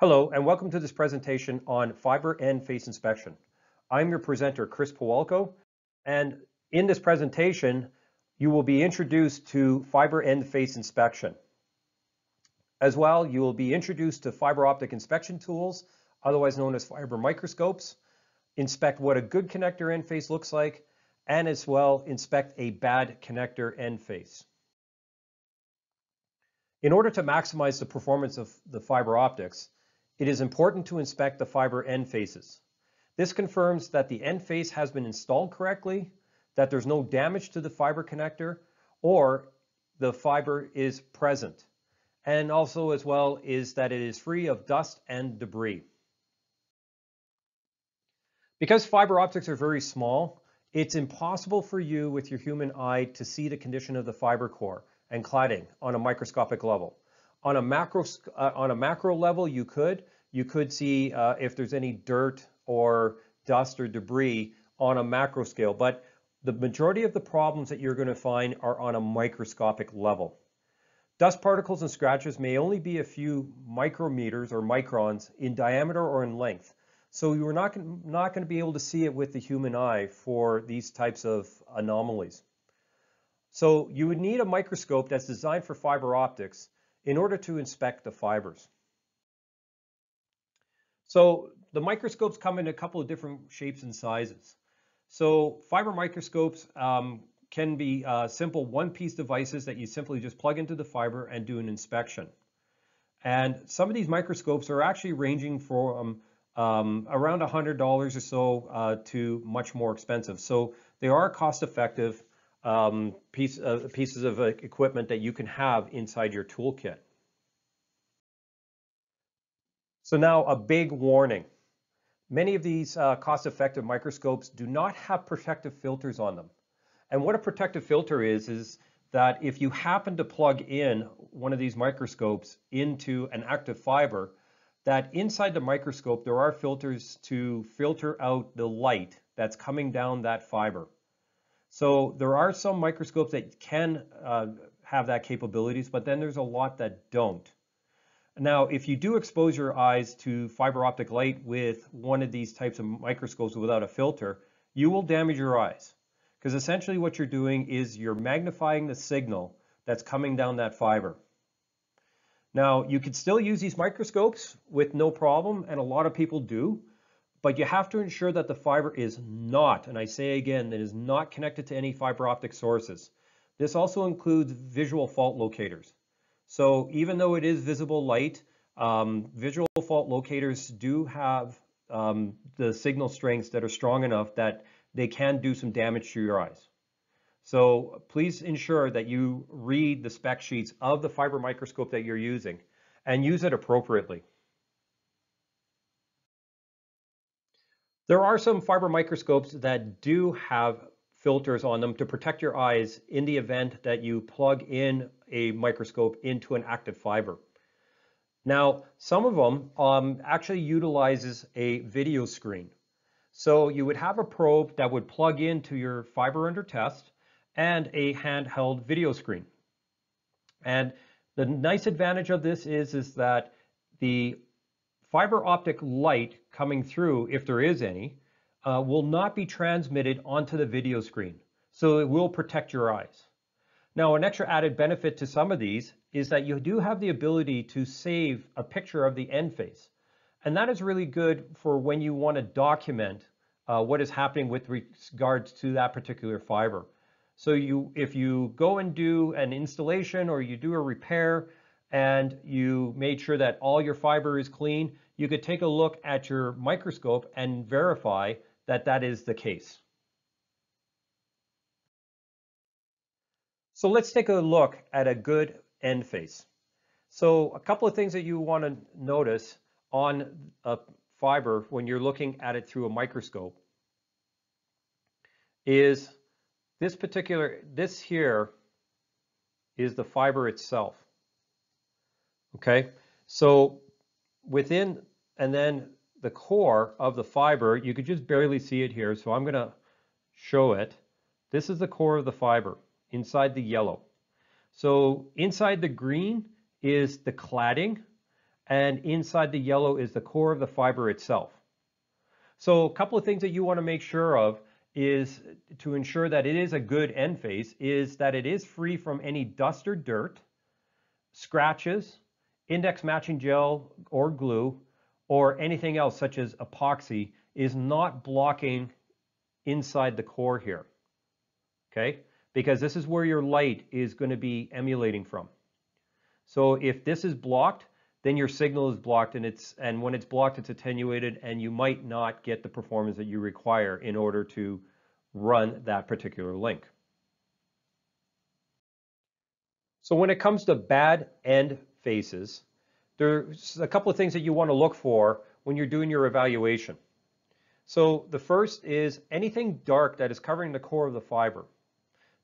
Hello, and welcome to this presentation on fiber end face inspection. I'm your presenter, Chris Pawelko, and in this presentation, you will be introduced to fiber end face inspection. As well, you will be introduced to fiber optic inspection tools, otherwise known as fiber microscopes, inspect what a good connector end face looks like, and as well inspect a bad connector end face. In order to maximize the performance of the fiber optics, it is important to inspect the fiber end faces. This confirms that the end face has been installed correctly, that there's no damage to the fiber connector, or the fiber is present. And also as well is that it is free of dust and debris. Because fiber optics are very small, it's impossible for you with your human eye to see the condition of the fiber core and cladding on a microscopic level. On a macro, uh, on a macro level, you could. You could see uh, if there's any dirt or dust or debris on a macro scale, but the majority of the problems that you're going to find are on a microscopic level. Dust particles and scratches may only be a few micrometers or microns in diameter or in length. So you're not, not going to be able to see it with the human eye for these types of anomalies. So you would need a microscope that's designed for fiber optics in order to inspect the fibers. So the microscopes come in a couple of different shapes and sizes. So fiber microscopes um, can be uh, simple one-piece devices that you simply just plug into the fiber and do an inspection. And some of these microscopes are actually ranging from um, around $100 or so uh, to much more expensive. So they are cost-effective um, piece, uh, pieces of equipment that you can have inside your toolkit. So now a big warning. Many of these uh, cost-effective microscopes do not have protective filters on them. And what a protective filter is, is that if you happen to plug in one of these microscopes into an active fiber, that inside the microscope there are filters to filter out the light that's coming down that fiber. So there are some microscopes that can uh, have that capabilities, but then there's a lot that don't. Now, if you do expose your eyes to fiber optic light with one of these types of microscopes without a filter, you will damage your eyes. Because essentially what you're doing is you're magnifying the signal that's coming down that fiber. Now, you can still use these microscopes with no problem, and a lot of people do, but you have to ensure that the fiber is not, and I say again, that is not connected to any fiber optic sources. This also includes visual fault locators. So even though it is visible light, um, visual fault locators do have um, the signal strengths that are strong enough that they can do some damage to your eyes. So please ensure that you read the spec sheets of the fiber microscope that you're using and use it appropriately. There are some fiber microscopes that do have filters on them to protect your eyes in the event that you plug in a microscope into an active fiber. Now, some of them um, actually utilizes a video screen. So you would have a probe that would plug into your fiber under test and a handheld video screen. And the nice advantage of this is, is that the fiber optic light coming through, if there is any, uh, will not be transmitted onto the video screen. So it will protect your eyes. Now, an extra added benefit to some of these is that you do have the ability to save a picture of the end face. And that is really good for when you want to document uh, what is happening with regards to that particular fiber. So you, if you go and do an installation or you do a repair and you made sure that all your fiber is clean, you could take a look at your microscope and verify that that is the case. So let's take a look at a good end face. So a couple of things that you want to notice on a fiber when you're looking at it through a microscope is this particular, this here is the fiber itself. Okay, so within, and then the core of the fiber, you could just barely see it here, so I'm going to show it. This is the core of the fiber inside the yellow. So inside the green is the cladding, and inside the yellow is the core of the fiber itself. So a couple of things that you want to make sure of is to ensure that it is a good end face is that it is free from any dust or dirt, scratches, index matching gel or glue, or anything else such as epoxy is not blocking inside the core here. Okay, because this is where your light is going to be emulating from. So if this is blocked, then your signal is blocked and it's and when it's blocked it's attenuated and you might not get the performance that you require in order to run that particular link. So when it comes to bad end faces, there's a couple of things that you want to look for when you're doing your evaluation. So the first is anything dark that is covering the core of the fiber.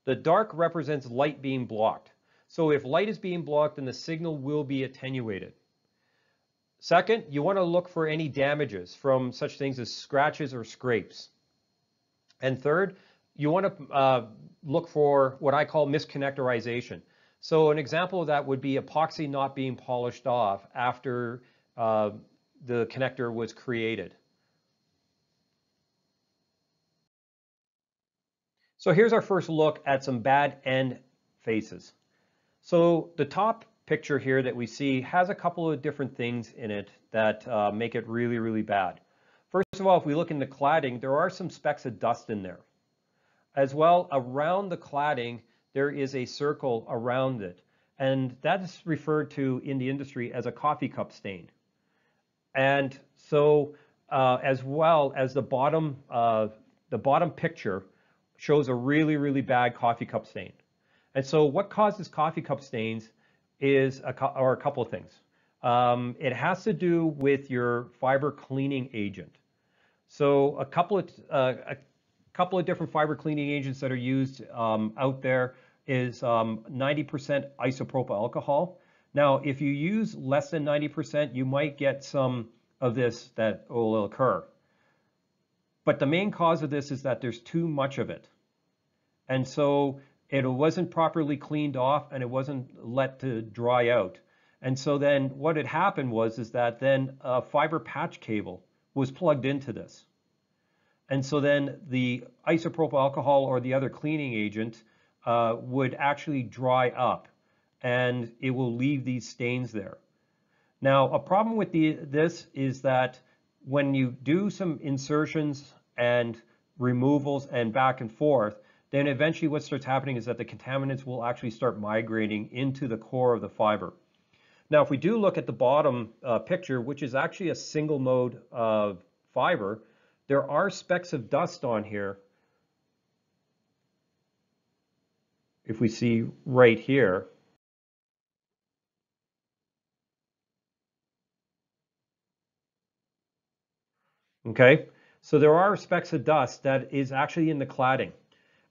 The dark represents light being blocked. So if light is being blocked, then the signal will be attenuated. Second, you want to look for any damages from such things as scratches or scrapes. And third, you want to uh, look for what I call misconnectorization. So an example of that would be epoxy not being polished off after uh, the connector was created. So here's our first look at some bad end faces. So the top picture here that we see has a couple of different things in it that uh, make it really, really bad. First of all, if we look in the cladding, there are some specks of dust in there. As well, around the cladding, there is a circle around it. And that is referred to in the industry as a coffee cup stain. And so uh, as well as the bottom, uh, the bottom picture shows a really, really bad coffee cup stain. And so what causes coffee cup stains is a, or a couple of things. Um, it has to do with your fiber cleaning agent. So a couple of uh, a couple of different fiber cleaning agents that are used um, out there is 90% um, isopropyl alcohol. Now, if you use less than 90%, you might get some of this that will occur. But the main cause of this is that there's too much of it. And so it wasn't properly cleaned off and it wasn't let to dry out. And so then what had happened was is that then a fiber patch cable was plugged into this. And so then the isopropyl alcohol or the other cleaning agent uh, would actually dry up and it will leave these stains there. Now, a problem with the, this is that when you do some insertions and removals and back and forth, then eventually what starts happening is that the contaminants will actually start migrating into the core of the fiber. Now, if we do look at the bottom uh, picture, which is actually a single mode of fiber, there are specks of dust on here. If we see right here, okay? So there are specks of dust that is actually in the cladding.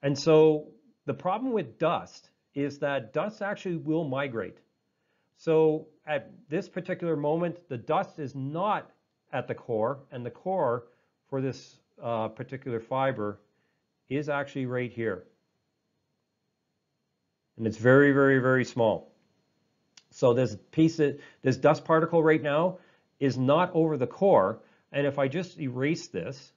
And so the problem with dust is that dust actually will migrate. So at this particular moment, the dust is not at the core, and the core for this uh, particular fiber is actually right here. And it's very, very, very small. So this piece, of, this dust particle right now is not over the core. And if I just erase this,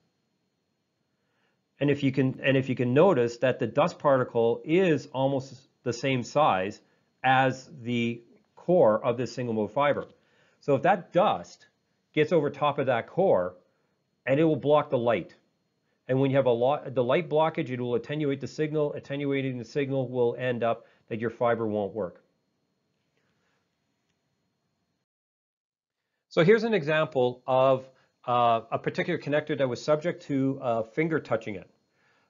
and if you can and if you can notice that the dust particle is almost the same size as the core of this single mode fiber. So if that dust gets over top of that core, and it will block the light. And when you have a lot, the light blockage, it will attenuate the signal. Attenuating the signal will end up that your fiber won't work. So here's an example of uh, a particular connector that was subject to uh, finger touching it.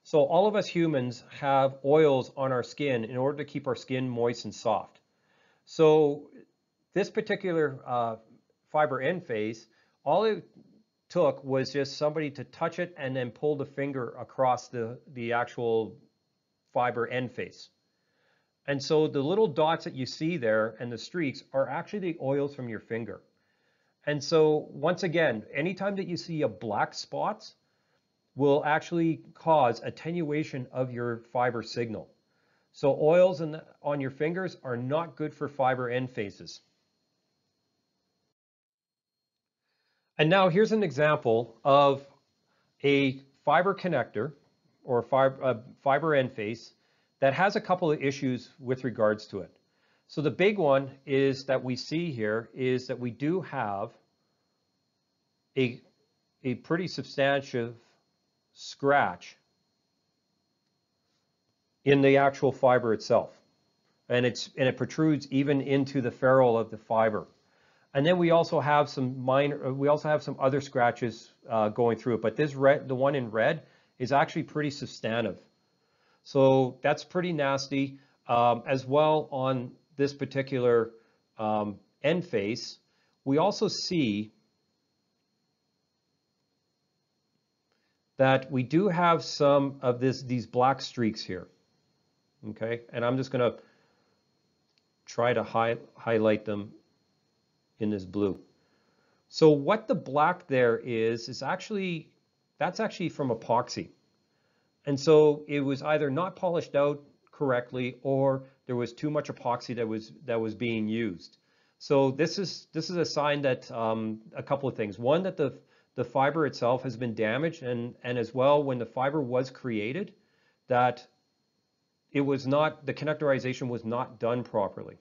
So all of us humans have oils on our skin in order to keep our skin moist and soft. So this particular uh, fiber end face, all it took was just somebody to touch it and then pull the finger across the, the actual fiber end face. And so the little dots that you see there and the streaks are actually the oils from your finger. And so once again, anytime that you see a black spots will actually cause attenuation of your fiber signal. So oils the, on your fingers are not good for fiber end faces. And now here's an example of a fiber connector or fiber, uh, fiber end face that has a couple of issues with regards to it. So the big one is that we see here is that we do have a, a pretty substantial scratch in the actual fiber itself. And, it's, and it protrudes even into the ferrule of the fiber. And then we also have some minor, we also have some other scratches uh, going through it, but this red, the one in red is actually pretty substantive. So that's pretty nasty. Um, as well on this particular um, end face, we also see that we do have some of this, these black streaks here. Okay, and I'm just going to try to hi highlight them in this blue. So what the black there is, is actually, that's actually from epoxy. And so it was either not polished out correctly or there was too much epoxy that was that was being used. So this is this is a sign that um, a couple of things. One, that the the fiber itself has been damaged, and and as well when the fiber was created, that it was not the connectorization was not done properly.